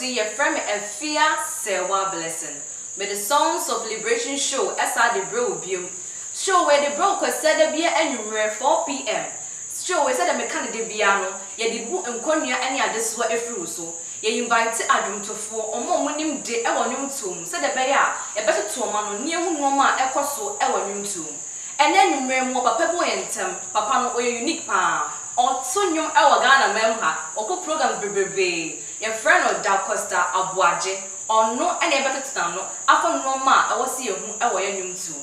mo wɔ so yɛ frɛ me afia sɛwa blessing. Me the songs of liberation show ɛsa de brɛ wo biom show wei de brɛ wo kɔsɛ da bia anwummerɛ 4 pm show wei sɛdeɛ meka no da bia no yɛde bu nkonnua ne adesoa afiri wo so. Yɛ invite adwomtofoɔ ɔmo a ɔmo nim de ɛwɔ nnwomtoom sɛdeɛ ɛbɛyɛ a. Yɛbɛtoto ɔma no ne ehu nneɛma a ɛkɔ so ɛwɔ nnwomtoom ɛnɛ nnwummerɛ mu papa bi wɔ yɛn ntam papa no ɔyɛ unique paa ɔto nnwom ɛwɔ ghana mam ha. Ɔkɔ program bebree Your friend or dacoita, Abuaje, or no dacosta to ɔno ɛna After no afa nneɔma a ɛwɔ sɛ yɛhu ɛwɔ yɛ nnwom tuo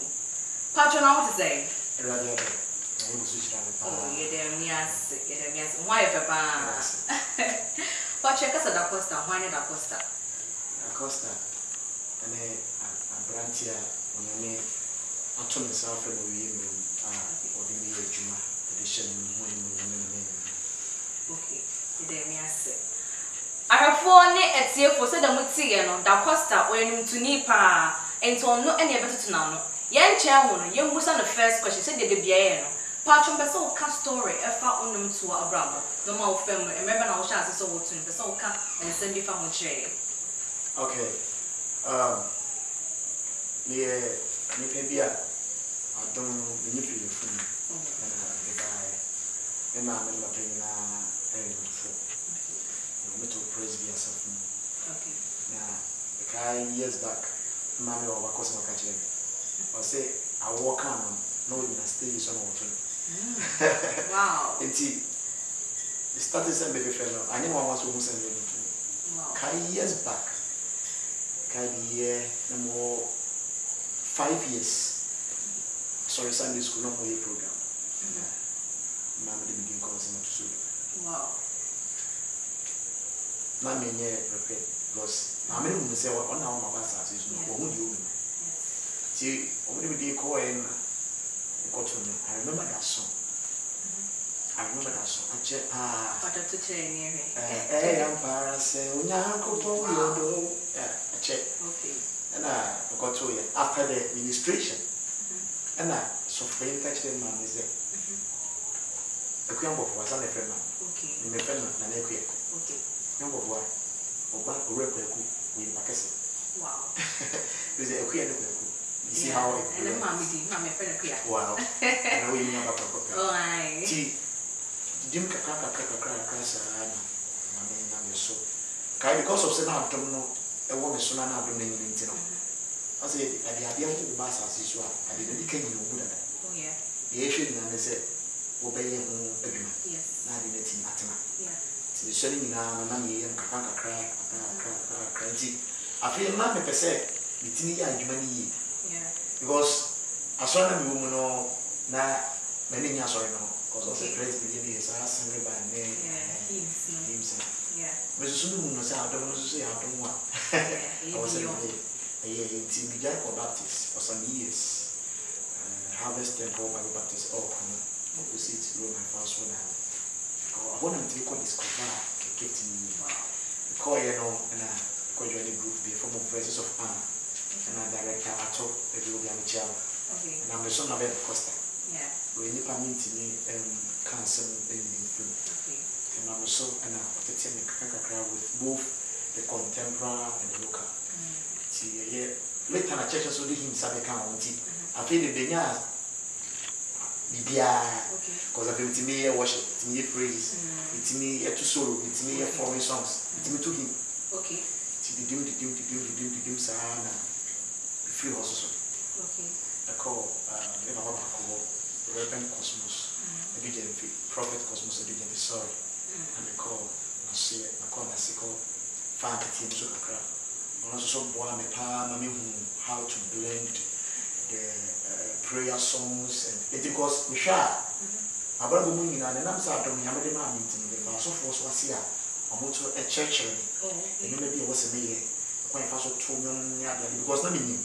patwo no wote sɛ yɛdɛmiase ho ayɛ fɛ paa patwo yɛkasa dacosta ho ne dacosta dacosta ɛne aberante a onyame ato ne nsa afrɛ no wie mmom a ɔde meyɛ adwuma ɛde hyɛ no ne ho ne mu nyame ne ne nyame okay yɛdɛmiase Ahwɛfoɔ ne atiefoɔ sɛdeɛ moteeɛ no, Da Costa ɔyɛ nimtoni paa, nti ɔno ne yɛbɛtoto n'ano. Yɛn nkyɛn ho no, yɛmmusa no first question sɛdeɛ yɛ no. Paatwo mpɛ sɛ woka story ɛfa wo nnwomtoɔ abrabɔ. Nneɛma a wofam no, mmerɛ na wohyɛ ase sɛ woto no, mpɛ sɛ woka nsɛm bi fa ho kyerɛ yɛn. Okay. Um, meyɛ nnipa bi a adom menye firi yɛfunu ɛna mebaeɛ me maame ne mapa nyinaa ɛyɛ nomfoɔ ɔmeto praise mu Okay. na ɛkaa years back wakɔ sɛ maka kyerɛ me ɔsɛ awoɔ kaa no na stage so na no mm. Wow. nti starte sɛ mebɛfɛ no anyɛ ma wama so ɔhu sɛ meyɛ nomfoɔ Wow. kai years back kai the year na mo five years. Sorry sunday school no more program. Mm-hmm. Na me de begin call some to so Wow. na menyɛ prepare because maame no hunu sɛ ɔna wɔn aba asase so no wɔn deɛ ɔmu. Nti wɔn de bi de kɔɔɛ na nkɔto no i remember that song. Mm-hmm. I remember that song. Akyɛ paa. Ɔdɔ to kyerɛ ni ɛhwɛ ɛɛ ɛyɛ mpaara sɛ onyankopɔn yɛ ɔdɔ. Akyɛ ɛna nkɔto yɛ after the administration, mm-hmm. ɛna sɔfin kakyɛ maame sɛ mm-hmm. akuya mbɔfo wasa na ɛfɛ ma mmefɛ ma na n'akuya na wɔboa ɔba owura kwaku onyinipa kɛse ɛsɛ akuya ne kwaku isi ha na woyɛnya ba papapɛ ti dim kakra kakra kakra kakra saa na mame na me so. Kae because of sɛ na adom no ɛwɔ e me so na na adom no anyini nti no ɔsɛ ade adeɛ ho ba asase so a ade no di ka nyina ɔmu dada deɛ ɛhwɛ nyina ne sɛ wobɛyɛ ho adwuma na ade no atimi atena Mesua no nyinaa no na meyɛyɛ no kakra kakra kakra kakra kakra kakra nti afei na mepɛ sɛ metumi yɛ adwuma no yie. Because asɔre na mewɔ mu no na m'ani nyɛ asɔre no ho. Because ɔsɛ praise bi yɛ saa sangre ba ne. Hymns, no. hymns no. Mesusu no mu no sɛ adɔm no nso so yɛ adɔm a ɛwɔ sɛ meyɛ ɛyɛ nti megyae kɔ baptist for some years. Uh, harvest temple bible baptist ɔɔkɔ no opposite roman fast one a ɛhɔ na metumi kɔ discover a Wow. mekɔɔyɛ no ɛna kɔdwa ne group bi ɛfɔ mu verses of honor ɛna director ato ɛde obi amekyia no Okay. ɛna meso na bɛ costa Yeah. ɔyɛ nipa mentumi ka nsɛm ɛnyini mfirim Okay. ɛna meso ɛna ɔtete me kakra kakra with both the contemporary and the local Mm. nti ɛyɛ later na church nso de him sa bɛka ho nti afei de bɛnya a biribiaa Okay. because afei metumi yɛ worship metumi yɛ praise metumi yɛ to solo metumi yɛ foreign songs metumi to him. Okay. nti didim didim didim didim didim saa na ɛfiri hɔ soso Okay. ɛkɔɔ ne papa baako hɔ reverend cosmos. Ɛde gya mfi prophet cosmos ɛde gya mfi sorry. Na mekɔɔ naseɛ mekɔɔ nase kɔ fa aketeɛ bi so kakra ɔno nso so boa me paa ma mehu how to blend prayer songs and ɛti because mehwɛ a abrabɔ mu nyinaa ne nam sɛ adɔm nyame de maa me nti mede fa asɔfoɔ so ase a ɔmo nso ɛkyerɛkyerɛ me Oh. Nneɛma bi a ɛwɔ sɛ meyɛ. Kwan so to ne adeade because na menim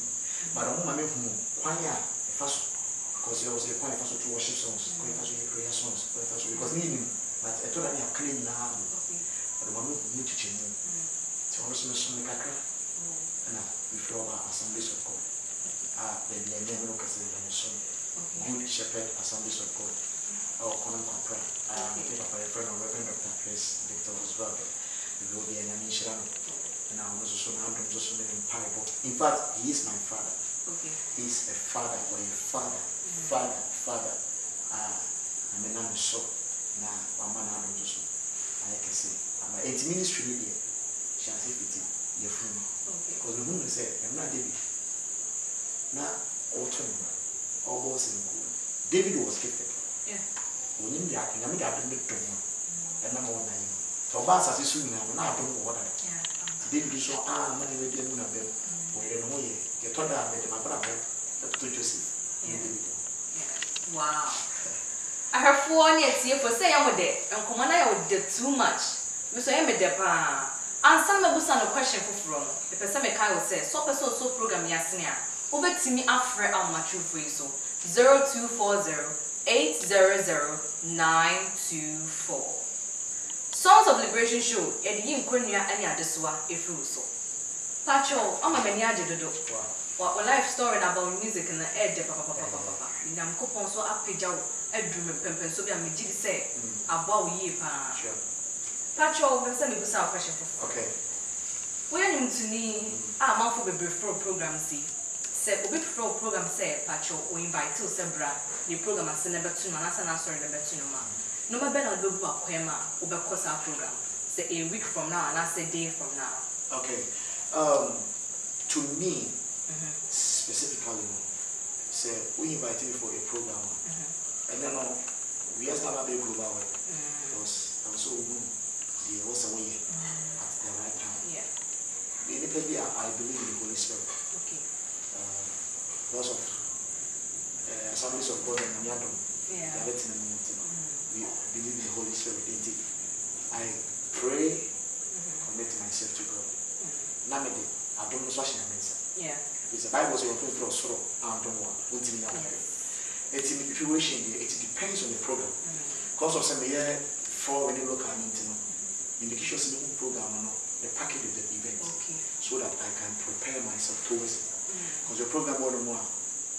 but ɔmo ma mehu kwan a ɛfa so because yɛwɔ sɛ kwan a ɛfa so to worship songs kwan ɛfa so yɛ prayer songs kwan so because ne nim but ɛtɔ da ne aka ne nyinaa do ɔde ma mehu mu kyekyɛ mu. Nti ɔno so mesom me kakra. Oh. ɛna mefrɛ ɔba assemblies of god baabi a ɛnyɛ me no kɛsɛ yɛ me som Okay. good shepherd assemblies of god ɛwɔ kɔno nkwapra a mete papa yɛfrɛ no reverend dr chris victor osvaldo biribi obi a nyame nhyira no na ɔno nso so n'adom nso so ne ne mpaebɔ in fact he is my father. Okay. he is a father ɔyɛ mm-hmm. father father. Father a nyame nam ne so na wama n'adom nso so ayɛ kɛse ama enti ministry no deɛ hyɛ ase fiti yɛfunu mu because mehu no sɛ na ɔreto ne mmara ɔrebɔ sɛ nkuo david was gifted. Onyim de ak- nyame de adom no dom no ɛnam wɔ nan mu sɛ ɔba asase so nyinaa no na adom wɔ hɔ dada nti david nso a ma ne wadi amu nabam wɔyerɛ ne ho yɛ yɛtɔ da a mede mabrabɔ ɛtoto joseph ne david. Wow. ahwɛfoɔ ne atiefoɔ sɛ yɛ mo dɛ nkɔmmɔ no yɛ wo dɛ too much. Me so yɛ me dɛ paa ansa na mabusa no question foforɔ no mepɛ sɛ mekae wo sɛ sɛ ɔpɛ sɛ ɔsɔ program asene a wobɛtumi afrɛ amatwerɛfoɔ yi so 0240 800 924 songs of liberation show yɛde yi nkonnua ne adesoa ɛfiri wo so. Pakyɛw ama m'ani agye dodo. Wa wa life story na about music na ɛɛdɛ papapapapapa. Nyankopɔn so apagya wo aduru me pɛmpɛnso bi a megye di sɛ aboa wo yie paa. Pakyɛw bɛ sɛ mebusa wo question foforɔ. Woyɛ nwomtoni a amanfo bebree wo program si sɛ obi frɛ wo program sɛ o invite sɛ bra ne program ase na bɛto no anaasɛ n'asɔre na bɛto no ma nneɛma bɛ na wode bɛbu akwan mu a wobɛkɔ saa program sɛ a week from now anaasɛ day from now Okay. Um, to me, specifically, say we invite me for a program, and then uh, we have to have a global way because I'm so good. The what's away at the right time. yeah I believe in the Holy Spirit. okay because of uh, Assemblies of God and Yadom, yeah they are letting them into. We believe in the Holy Spirit. I pray, mm-hmm. commit myself to God. Mm-hmm. Namede, I don't know such answer. yeah Because the Bible says, "When you soro, I don't know what to me now." It's in the there, It depends on the program. Mm-hmm. Because of some year for when you look at it, you indication of the program, the package of the event, okay so that I can prepare myself towards it. Because your program more than more,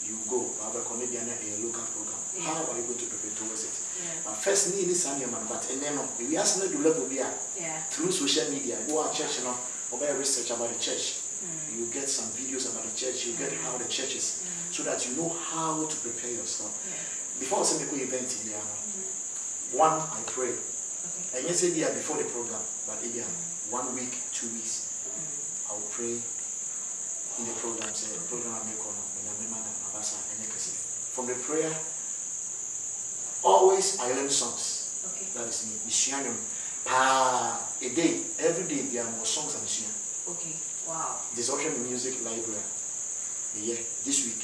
you go, but maybe a local program. How are you going to prepare towards it? yeah Uh, first, need is some man, but and then we ask no level we are yeah through social media. Go our church, you know, or research about the church. Mm. You get some videos about the church. You get mm. how the church is, mm. so that you know how to prepare yourself. yeah Before I say make event in there, mm-hmm. one I pray. okay And yes, yeah, before the program, but yeah, one week, two weeks, I will pray in the program. Say the program I make on From the prayer, always I learn songs. okay That is me. Misuanyum. Pa a day, every day there are more songs and misuanyum. okay wow There's also the music library. Yeah, this week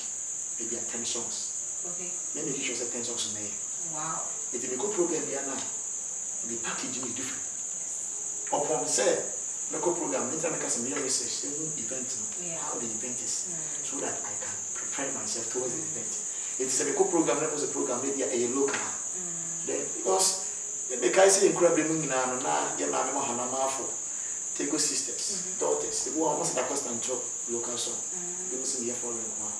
maybe are ten songs. okay Maybe you should say ten songs in there. wow If you go program here now, the packaging is different. Upon say, medical program, later make some real research, even event, Yeah. how the event is, Mm. so that I can prepare myself towards the event. It is a medical program, that was a program, maybe a local. Mm. Then, because the guys say incredible moving now, now, yeah, my mama, Hannah Marfo, Tagoe sisters, mm-hmm. daughters, the one almost like us and local song. People say, yeah, following one.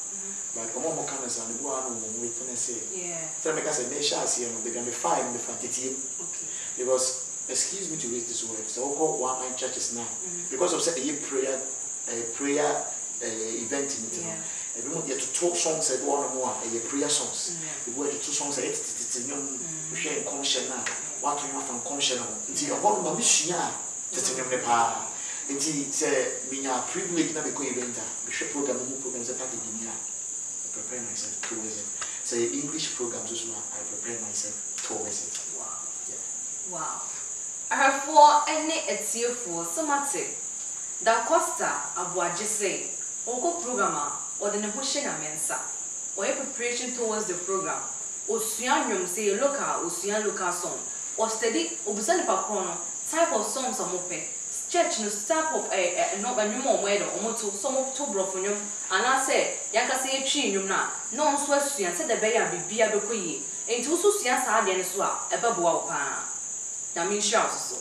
But come on, kind of sound, the one who we can say, yeah tell me, because a nation, I see, and they can be fine, the fatty okay because excuse me to use this word so call one man churches now. Mm-hmm. Because of say a prayer a prayer uh, event in it month you have to talk songs every one more a prayer songs. Mm-hmm. The word to two songs it it it nyom hwe connection na what you have connection no nti e ho ma misua tete nyom ne pa. Nti sɛ minya privilege na mekɔ event a mehwɛ program mu program sɛ package ni a I prepare myself towards it. Sɛ English programs so a I prepare myself towards it. Wow. Yeah. wow ahwɛfoɔ ne atiefoɔ sɛmate da costa aboagye se ɔnkɔ program a ɔde ne ho hyɛ nyame nsa. Ɔyɛ preparation towards the program. Osua nnwom sɛ yɛ local osua local song. Ɔstudy obisa nipa korɔ no type of songs a church no type of ɛ ɛ nnwom a wɔyɛ dɛ wɔn to sɛ wɔn to borɔfo nnwom anaasɛ yankasa yɛtwi nnwom no a na wɔn asua sɛ dɛ bɛyɛ a biribiara bɛkɔ yie. Nti woso sua saa adeɛ no so a ɛbɛboa wo paa. Nyame nhyira wo so so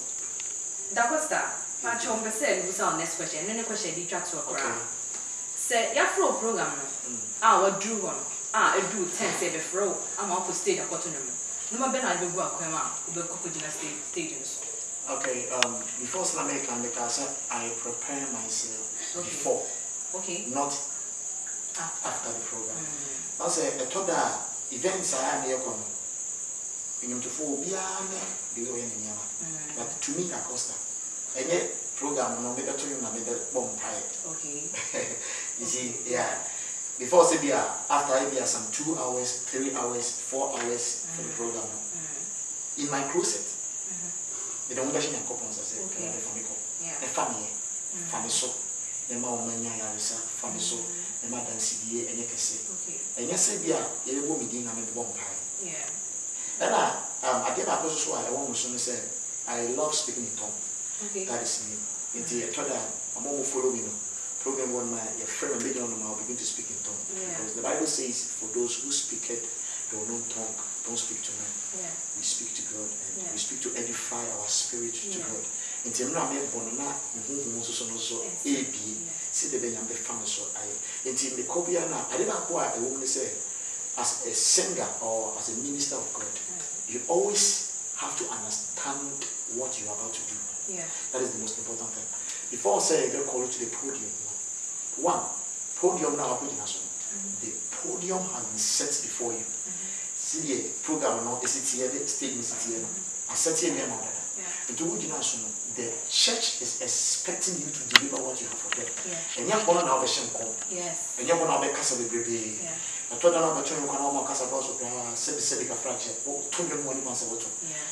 dacosta wɔn pɛ sɛ ebusa wo next question ɛno ne question de twa toɔ koraa Okay. sɛ yɛafrɛ wo program no a waduru hɔ no a ɛduru ten sɛ yɛbɛfrɛ wo ama wakɔ stage akɔto no mu nneɛma bɛ na ade bɛgu akwan mu a wobɛkɔ kɔgyina stage stage no so Okay, um, before Islamic and because I prepare myself Okay. before, okay not after after the program. Mm. I say, I thought that events I am here come. In to four, be on the way in the Mm. But to me, yet program no better to you, no better bomb pie. okay You see, yeah. Before be after I some two hours, three hours, four hours for the program. no. Mm. In my closet, the don't mention a couple I say, Okay. the family yeah a family, family so. The ma woman yaresa, family so. The ma dance die and you can say. okay And yes, say be a ɛna um, adeɛ baako nso so a ɛwɔ mu so no sɛ i love speaking in tongue okay. That is me. Nti ɛtɔ da ɔmo mo follow me no program one ma yɛfrɛ me mbɛgyina no ma i begin to speak in tongue Yeah. because the bible says for those who speak it will not tongue don't speak to men. Yeah. We speak to god and Yeah. we speak to edify our spirit to Yeah. god. Nti mmerɛ a mebɔ no na nhuhu nso so no so Yes. ɛɛbie Yeah. sɛdeɛ bɛnya bɛfa me so ayɛ nti mekɔ bia no a ade baako a ɛwɔ mu ne sɛ as a singer or as a minister of god you always have to understand what you are about to do. yeah That is the most important thing. Before I say they call you to the podium, one, podium now put in us. Mm-hmm. The podium has been set before you. Mm-hmm. See the program now, is it here, the stage it here. I set name order. yeah And to put in us, the church is expecting you to deliver what you have for them. And you're going to have a call. yes And you're going to have a castle with baby. ɛtɔ da no bɛtɔ nwom kana wɔma kasa bɔ so koraa sɛbisɛbi kafra kyɛ to nwom mu anim asɛ woto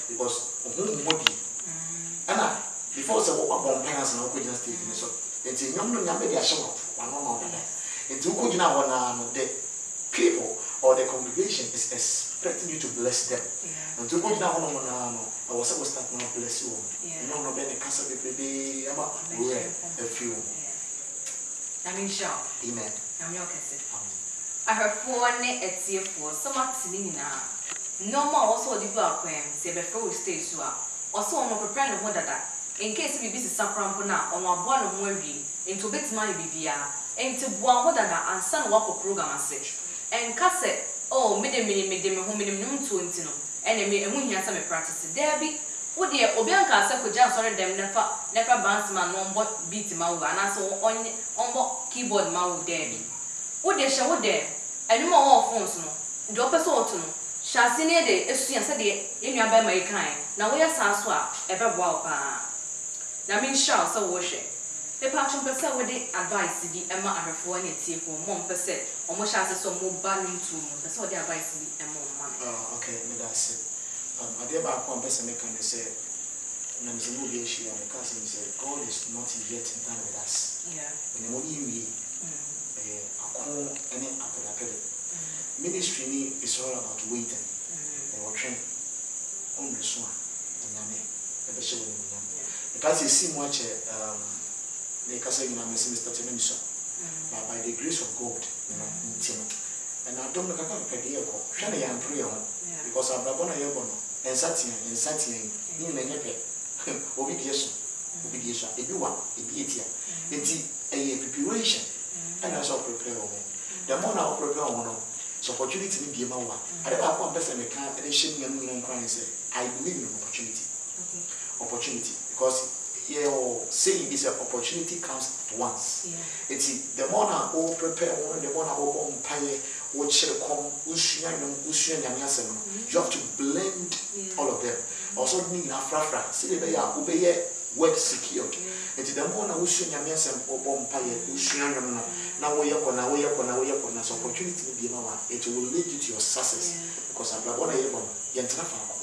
because ɔho mmɔ bi Mm. ɛna before sɛ wobɔ mpae ase na wokɔgyina stage ne so nti nnwom no nyame de ahyɛ wɔ wano ma wo dada nti wokɔgyina hɔ naa no the people or the congregation is expecting you to bless them. Nti wokɔgyina hɔ nom naa no ɛwɔ sɛ wo start na bless wɔ Yeah. mu nnwom no bɛne kasa bebrebee ama Bless werɛ you. afi wo mu yeah. I mean sure amen. Nyame ɔkɛse Amen. ahwɛfoɔ ne atiefoɔ sɛm ate ne nyinaa nneɛma a wɔsɔ ɔde gu akwan sɛ yɛbɛfrɛ wɔ stage so a ɔsɛ ɔno prepare ne ho dada in case biribi sisa kora mpo no a ɔno aboa ne ho awie nti obɛtumi ayɛ biribiara nti boa ho dada ansa na program ase ɛnka oh mede mede mede me ho mede me nom tuo nti no ɛna me ɛho hia sɛ me practice daabi wo deɛ obi anka sɛ kɔgya asɔre dɛm nefa nefa bansi ma na ɔmbɔ beat ma wo anaasɛ ɔnyɛ ɔmbɔ keyboard ma wo daabi wo deɛ hyɛ wo dɛ ɛnum a ɔwɔ phones no deɛ ɔpɛ sɛ ɔto no hyɛ ase ne de esua sɛdeɛ enua bɛrima yi kan na woyɛ saa so a ɛbɛboa wo paa na me nhyira wo sɛ wɔhwɛ pepa atwo mpɛ sɛ wode advice bi ɛma ahwɛfoɔ ne atiefoɔ mo mpɛ sɛ ɔmo hyɛ ase sɛ ɔmo ba no ntuo mu mpɛ sɛ wode advice bi ɛma ɔmo ma no okay, meda ase. Adeɛ baako a mpɛ sɛ meka ne sɛ nam sɛ ne obi ahyia meka sɛ ne sɛ god is not yet done with us mo ne wie ɛyɛ ako ne apɛdapɛdɛ ministry ni is all about waiting twɛn ɔmmere so a onyame ɛbɛhyɛ wɔ nimonyam Yeah. meka sɛ ɛsi mu akyɛ um, ne kasa nyinaa mɛsɛ mr temenisɔ Mm. but by the grace of god you know, nti no ɛna adom no kakrakakra de yɛkɔ hwɛ ne yɛampere yɛ ho Yeah. because abrabɔ na yɛbɔ no. Ɛnsa tea ɛnsa yi ne nyina nyɛ pɛ obi die so mm. obi die so a ebi wa ebi etia nti ɛyɛ preparation. Ɛna ɛsɛ ɔprepare wɔn the more na ɔprepare wɔn no sɛ opportunity ni bie ma wa. Ade baako a mpɛ sɛ meka ɛde hyɛ nyɛmu nyina nkran sɛ i believe in opportunity. Opportunity. Because your saying is an opportunity comes once. Yeah. It's the one na o prepare one, the more na o umpire, o chere kom, usua nyom, usua nyamiasem. Mm-hmm. You have to blend yeah. all of them. Also, ni na frafra. See the way you obey word secured. It's the more na usua nyamiasem o umpire, usua nyom na na wo yeko na wo yeko na wo yeko na so opportunity be na wa. It will lead you to your success yeah. because abrabona yebo, yentra fa ko.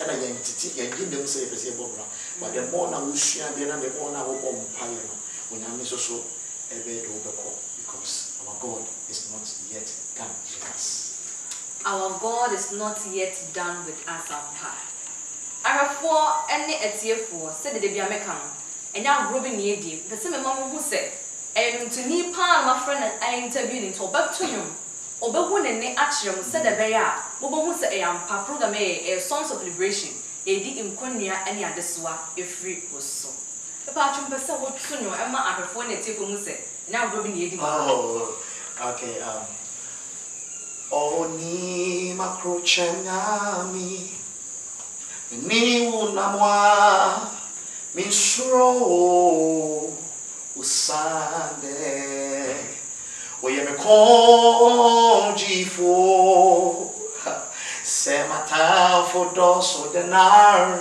Ena yentiti, yengi ndem se yepese yebo bra but the more na wosua adeɛ na the more na wobɔ mpaeɛ no onyame nso so ɛbɛyɛ de wobɛkɔ because our god is not yet done with us. Our God is not yet done with us ampa. Ahwɛfoɔ ne atiefoɔ sɛdeɛ dabi a meka no ɛnyɛ agorɔ bi na yɛdie mpɛ sɛ mema mo ho sɛ ɛyɛ ntoni paa na wafrɛ no ayɛ interview no nti ɔbɛto nnwom ɔbɛhu ne nne akyerɛ mo sɛdeɛ ɛbɛyɛ a mobɛhu sɛ ɛyɛ ampa program ɛyɛ ɛyɛ songs of liberation edi nkonnua ne adesoa efiri wo so. Nipa atwom pɛ sɛ woto no ɛma ahwɛfoɔ na ɛtie fam sɛ ɛna ahodoɔ bi na yɛdi mu oh, okay um oni makrochenyami ni unamwa minsuro usande oyemekojifo me konjifo Se matafo doso denar.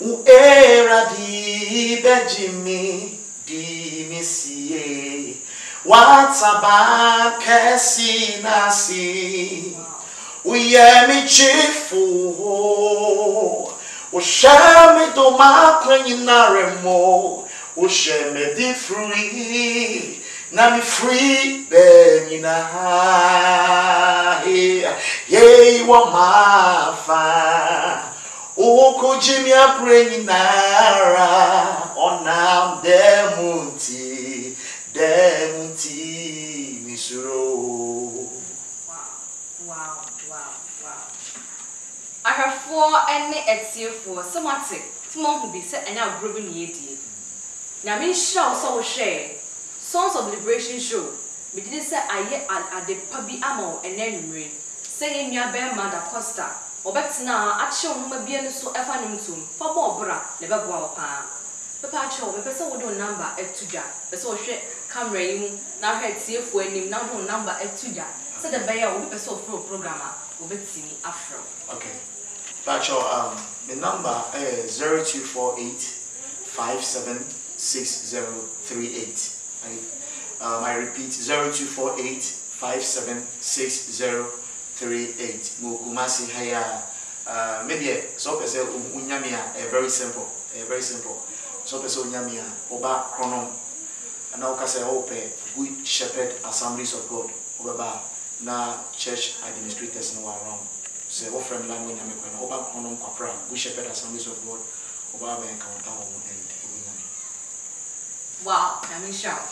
U era di bejimi di misie. Wataba kesi nasi. Uye mi chifu. Me dom akwa nyinara mu wohyɛ me di firi na me firi bɛɛ nyinaa yei wɔ maafa wokɔgye me aberɛ nyinara ɔnam dɛ mu nti dɛ mu nti mesuro ahwɛfoɔ ne atiefoɔ sɛ moate nti moahu bi sɛ ɛnyɛ agorɔ bi ne yɛdie. Nyame nhyira wo sɛ wohwɛɛ songs of liberation show mede ne sɛ ayɛ ade pa bi ama wo ɛnɛ anwummere. Sɛ yɛ nnua bɛrima da costa ɔbɛtena a akyerɛ wo nhoma bia no so ɛfa no ntom fa bɔ ɔbra na ɛbɛboa wo paa. Pɛpɛ akyerɛ wo mepɛ sɛ wode wo namba ato dwa pɛ sɛ wohwɛ camera yi mu na wohwɛ atiefoɔ anim na wode wo namba ato dwa sɛdeɛ ɛbɛyɛ a obi pɛ sɛ ɔfrɛ program a wobɛtumi afrɛ Okay. Um, the number is 0248 576038. I, um, I repeat 0248 576038. Mukumasi haya. Uh, maybe so person unyamia uh, very simple. Uh, very simple. So person unyamia oba chronom. And now kase ope good shepherd assemblies of God. Oba na church administrators no around sɛ wɔfrɛ me la ne onyame kwan na wɔba krono nkwapra good shepherd assemblies of god wɔba bɛnka wo ta wɔ mu and Wow, nyame nhyira wo.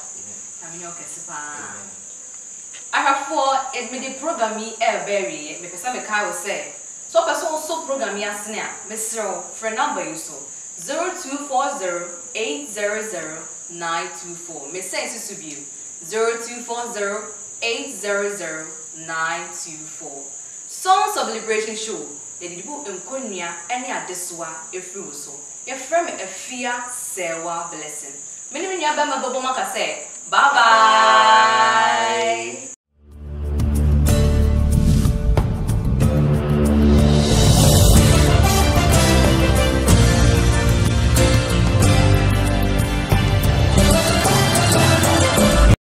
Ahwɛfoɔ, eh, mede program yi ɛrebɛwie. Mepɛ sɛ mekae wo sɛ, sɛ wopɛ sɛ wosɔ program yi asene a, mesrɛ wo, frɛ number yi so. 0240-800-924. Mesɛn nso so bio. 0240-800-924. Songs of Liberation Show. Yɛde bu nkonnwa ne adesoa ɛfiri wo so. Yɛfrɛ me Afia Sewa Blessing. Me ne me nua bɛrima bɛbɔ mu aka sɛ, bye bye.